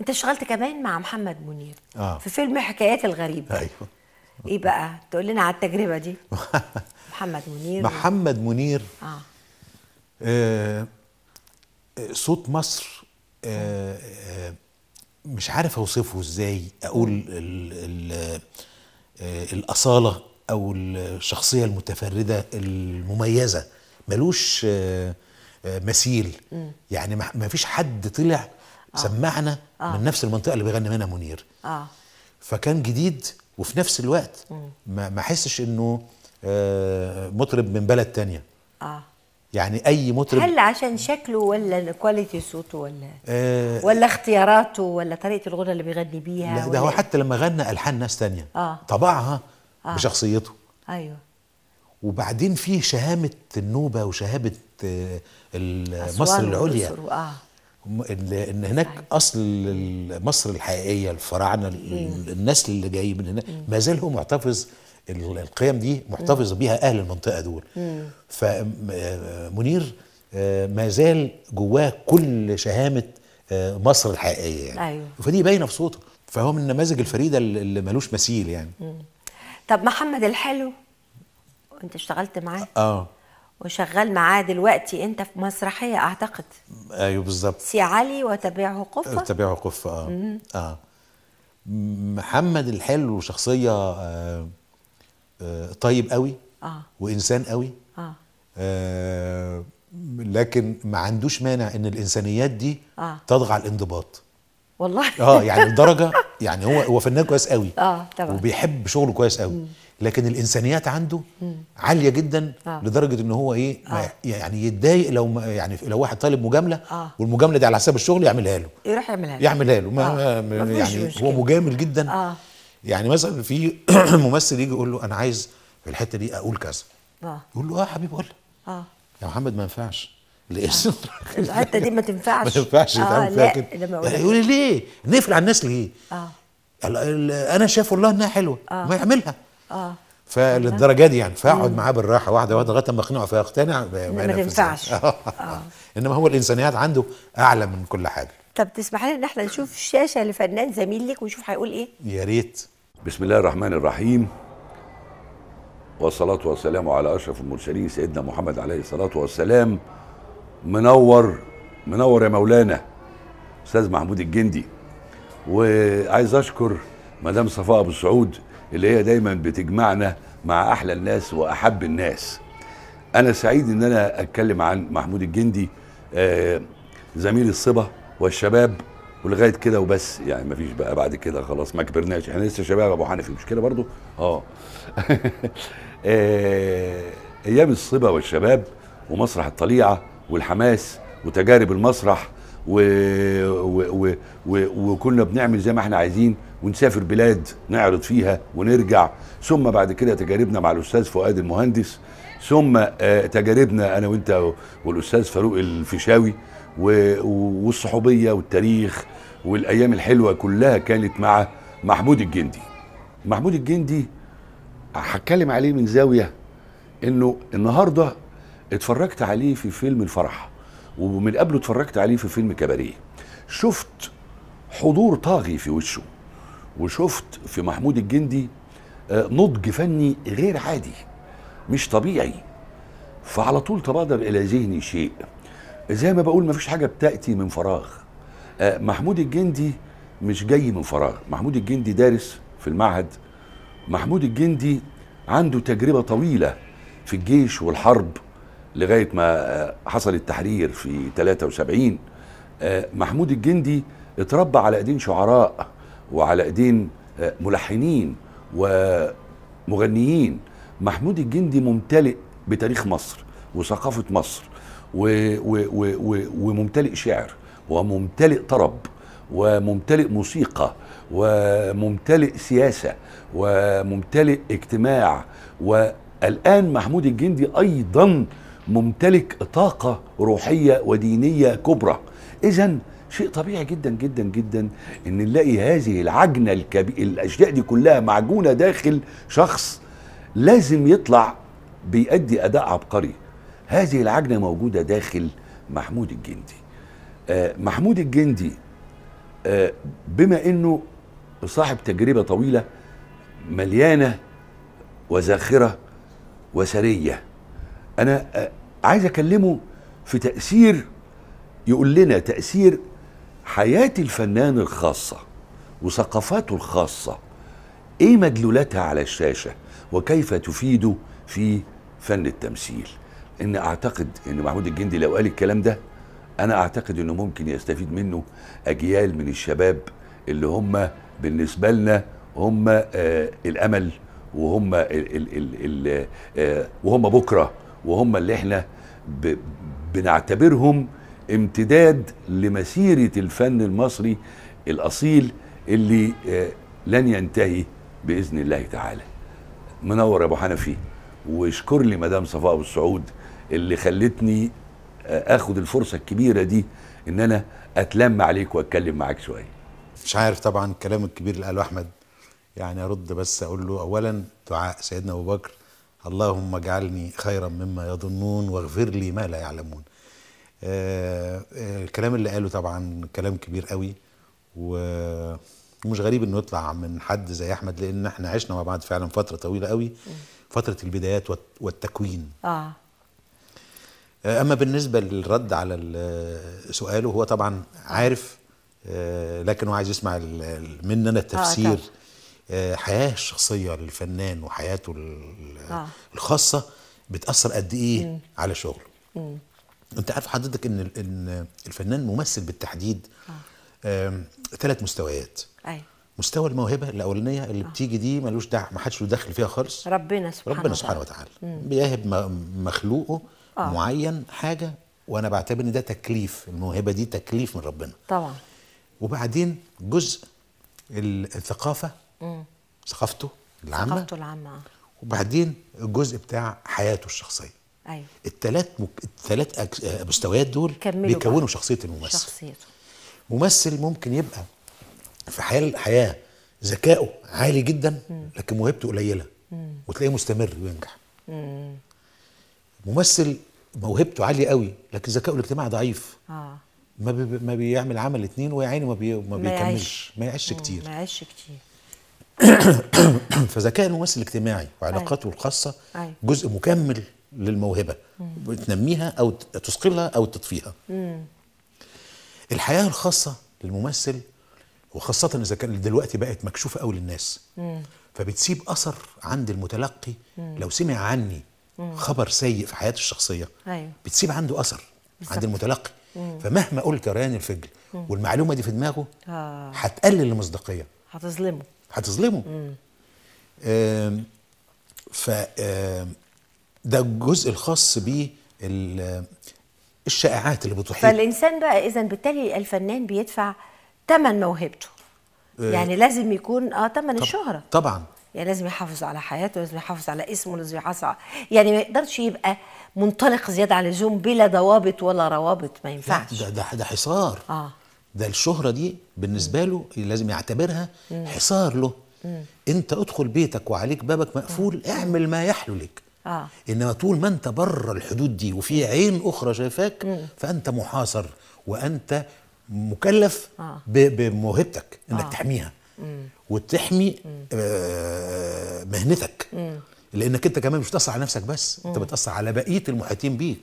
انت اشتغلت كمان مع محمد منير آه. في فيلم حكايات الغريب. أيوه. إيه بقى؟ تقول لنا على التجربة دي. محمد منير محمد منير. آه. آه آه، صوت مصر آه آه مش عارف اوصفه إزاي أقول ال ال آه الاصالة أو الشخصية المتفردة المميزة. ملوش آه آه مثيل. يعني ما فيش حد طلع سمعنا من نفس المنطقة اللي بيغني منها منير. آه. فكان جديد وفي نفس الوقت ما ما احسش إنه آه مطرب من بلد تانية. آه. يعني أي مطرب هل عشان شكله ولا كواليتي صوته ولا آه ولا اختياراته ولا طريقة الغنى اللي بيغني بيها لا ده هو؟ حتى لما غنى ألحان ناس تانية. آه. طبعها بشخصيته. أيوه. وبعدين فيه شهامة النوبة وشهامة آه، مصر العليا. م- ان هناك أصل مصر الحقيقية الفراعنة ال- النسل اللي جاي من هناك ما زال هو محتفظ ال- القيم دي محتفظ بيها أهل المنطقة دول. فمنير ما زال جواه كل شهامة آه، مصر الحقيقية يعني. أيوه. فدي باينة في صوته فهو من النماذج الفريدة اللي اللي ملوش مثيل يعني. طب محمد الحلو أنت اشتغلت معاه؟ آه. وشغال معاه دلوقتي انت في مسرحية اعتقد. أيوه بالظبط. سي علي وتبعه قفة؟ تابعه قفة آه. آه. محمد الحلو شخصية آه آه طيب قوي آه. وإنسان قوي. آه. آه لكن ما عندوش مانع إن الإنسانيات دي آه. تطغى على الانضباط. والله. آه يعني لدرجة يعني هو هو فنان كويس قوي آه طبعا. وبيحب شغله كويس قوي. لكن الإنسانيات عنده عالية جدا آه. لدرجة إن هو إيه ما يعني يتضايق لو ما يعني لو واحد طالب مجاملة آه. والمجاملة دي على حساب الشغل يعملها له. يروح يعملها له. يعملها له. ما آه. ما- يعني مشكلة. هو مجامل جدا. آه. يعني مثلا في ممثل يجي يقول له أنا عايز في الحتة دي أقول كذا. آه. يقول له آه حبيبي قول آه. يا محمد ما ينفعش. ليه؟ الحتة دي ما تنفعش. ما يتعمل فيها لا كده أقول يقول لي ليه؟ نقفل على الناس ليه؟ آه. أنا شايف والله إنها حلوة. ما يعملها. آه. فللدرجه دي يعني. فاقعد معاه بالراحة واحدة واحدة لغاية ما أقنعه فيقتنع ما تنفعش. إنما هو الإنسانيات عنده أعلى من كل حاجة. طب تسمح لنا إن إحنا نشوف شاشه لفنان زميل لك ونشوف هيقول إيه؟ يا ريت. بسم الله الرحمن الرحيم. والصلاة والسلام على أشرف المرسلين سيدنا محمد عليه الصلاة والسلام. منور منور يا مولانا. أستاذ محمود الجندي. وعايز أشكر مدام صفاء أبو سعود اللي هي دايما بتجمعنا مع أحلى الناس وأحب الناس. أنا سعيد إن أنا أتكلم عن محمود الجندي آه، زميل الصبا والشباب ولغاية كده وبس. يعني مفيش بقى بعد كده خلاص ما كبرناش. إحنا لسه شباب أبو حنفي مش كده برضو؟ آه. آه، أيام الصبا والشباب ومسرح الطليعة والحماس وتجارب المسرح و... و... و... و... وكنا بنعمل زي ما إحنا عايزين. ونسافر بلاد نعرض فيها ونرجع. ثم بعد كده تجاربنا مع الأستاذ فؤاد المهندس. ثم آه، تجاربنا أنا وأنت والأستاذ فاروق الفيشاوي والصحوبية والتاريخ والأيام الحلوة كلها كانت مع محمود الجندي. محمود الجندي هتكلم عليه من زاوية إنه النهارده اتفرجت عليه في فيلم الفرح ومن قبله اتفرجت عليه في فيلم كباريه. شفت حضور طاغي في وشه. وشفت في محمود الجندي آه، نضج فني غير عادي مش طبيعي. فعلى طول تبادر إلى ذهني شيء. زي ما بقول مفيش حاجة بتأتي من فراغ. آه، محمود الجندي مش جاي من فراغ. محمود الجندي دارس في المعهد. محمود الجندي عنده تجربة طويلة في الجيش والحرب لغاية ما آه، حصل التحرير في 73 آه، محمود الجندي اتربى على أيدين شعراء. وعلى إيدين آه، ملحنين ومغنيين. محمود الجندي ممتلئ بتاريخ مصر وثقافة مصر و و و و وممتلئ شعر وممتلئ طرب وممتلئ موسيقى وممتلئ سياسة وممتلئ اجتماع. والآن محمود الجندي أيضا ممتلك طاقة روحية ودينية كبرى. اذا شيء طبيعي جدا جدا جدا إن نلاقي هذه العجنة الكبيرة الأشياء دي كلها معجونة داخل شخص لازم يطلع بيأدي أداء عبقري. هذه العجنة موجودة داخل محمود الجندي. آه، محمود الجندي آه، بما إنه صاحب تجربة طويلة مليانة وزاخرة وسريه أنا آه، عايز أكلمه في تأثير يقول لنا تأثير حياة الفنان الخاصة وثقافاته الخاصة إيه مدلولاتها على الشاشة؟ وكيف تفيد في فن التمثيل؟ إن أعتقد إن محمود الجندي لو قال الكلام ده أنا أعتقد إنه ممكن يستفيد منه أجيال من الشباب اللي هم بالنسبة لنا هم آه الأمل وهم ال ال ال ال آه وهم بكرة وهم اللي إحنا بنعتبرهم امتداد لمسيرة الفن المصري الأصيل اللي آه لن ينتهي بإذن الله تعالى. منور يا أبو حنفي واشكر لي مدام صفاء أبو السعود اللي خلتني آه، آخد الفرصة الكبيرة دي إن أنا أتلم عليك وأتكلم معاك شوية. مش عارف طبعا الكلام الكبير اللي قاله أحمد. يعني أرد بس أقول له اولا دعاء سيدنا أبو بكر اللهم اجعلني خيرا مما يظنون واغفر لي ما لا يعلمون. الكلام اللي قاله طبعا كلام كبير قوي ومش غريب إنه يطلع من حد زي أحمد لأن إحنا عشنا مع بعض فعلا فترة طويلة قوي فترة البدايات والت- والتكوين. آه. أما بالنسبة للرد على ال- سؤاله هو طبعا عارف آه، لكن هو عايز يسمع مننا التفسير طبعا. آه، حياة الشخصية للفنان وحياته ال- آه. الخاصة بتأثر قد إيه على شغله. أنت عارف حضرتك إن إن الفنان ممثل بالتحديد ثلاث مستويات. أيوه مستوى الموهبة الأولانية اللي بتيجي دي ملوش دعوه ما حدش له دخل فيها خالص. ربنا سبحانه ربنا سبحانه وتعالى. بيهب مخلوقه آه. معين حاجة وأنا بعتبر إن ده تكليف. الموهبة دي تكليف من ربنا. طبعا. وبعدين جزء ال- الثقافه ثقافته العامة. ثقافته العامة آه. وبعدين الجزء بتاع حياته الشخصية. أيوه. الثلاث مك... الثلاث أجز... آه، مستويات دول بيكونوا بعض. شخصية الممثل. شخصيته. ممثل ممكن يبقى في حياة الحياة ذكائه عالي جدا لكن موهبته قليلة. وتلاقيه مستمر وينجح. ممثل موهبته عالية قوي لكن ذكائه الاجتماعي ضعيف. آه. ما بي ما بيعمل عمل اتنين ويا عيني ما, بي ما. بيكملش. ما يعيش كتير. ما يعيش كتير. فذكاء الممثل الاجتماعي وعلاقاته الخاصة أيوة. جزء مكمل للموهبة بتنميها أو تثقلها أو تطفيها. الحياة الخاصة للممثل وخاصة إذا كان دلوقتي بقت مكشوفة قوي للناس فبتسيب أثر عند المتلقي. لو سمع عني خبر سيء في حياته الشخصية أيوة. بتسيب عنده أثر بالظبط. عند المتلقي. فمهما قلت يا ريان الفجل والمعلومة دي في دماغه آه. هتقلل المصداقية. هتظلمه. هتظلمه. ف ده الجزء الخاص ب الشائعات اللي بتحيط. فالإنسان بقى إذا بالتالي الفنان بيدفع ثمن موهبته. يعني لازم يكون آه ثمن الشهرة. طبعا. يعني لازم يحافظ على حياته لازم يحافظ على اسمه لازم يحافظ على يعني ما يقدرش يبقى منطلق زيادة عن اللزوم بلا ضوابط ولا روابط ما ينفعش. ده ده ده حصار. آه. ده الشهرة دي بالنسبة له لازم يعتبرها حصار له. انت ادخل بيتك وعليك بابك مقفول اعمل ما يحلو لك. آه. إنما طول ما أنت بره الحدود دي وفي عين أخرى شايفاك فأنت محاصر وأنت مكلف آه. بموهبتك إنك آه. تحميها وتحمي آه مهنتك. لأنك أنت كمان مش بتأثر على نفسك بس أنت بتأثر على بقية المحيطين بيك.